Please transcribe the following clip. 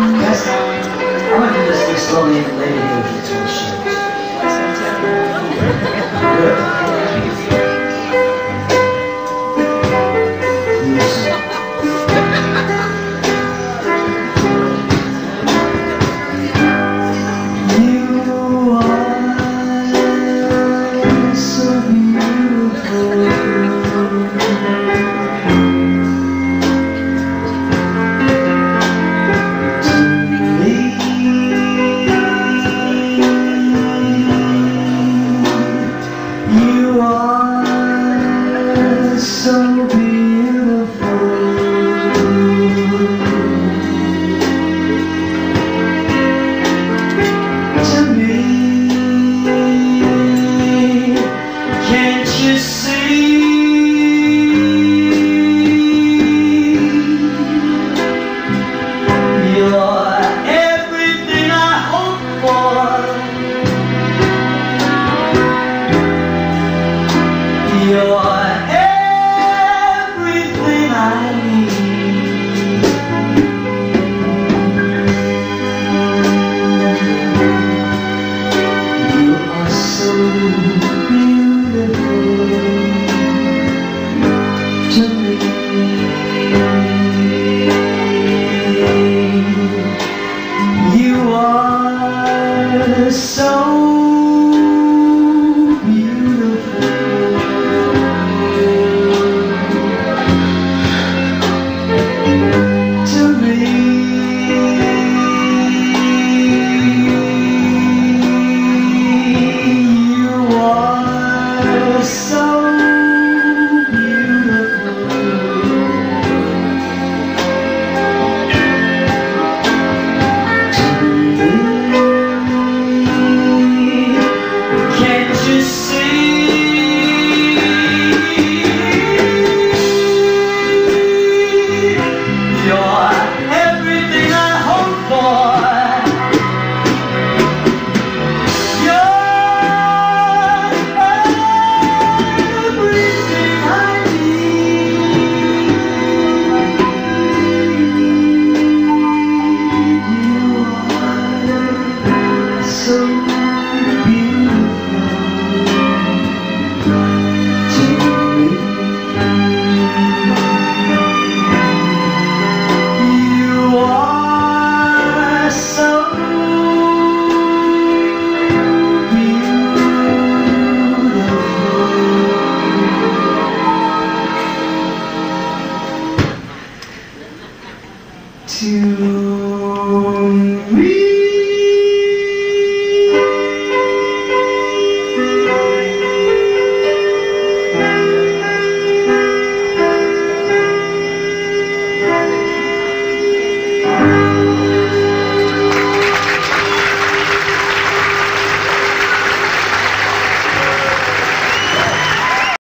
Yes, I want to do this thing slowly and later. beautiful to me. to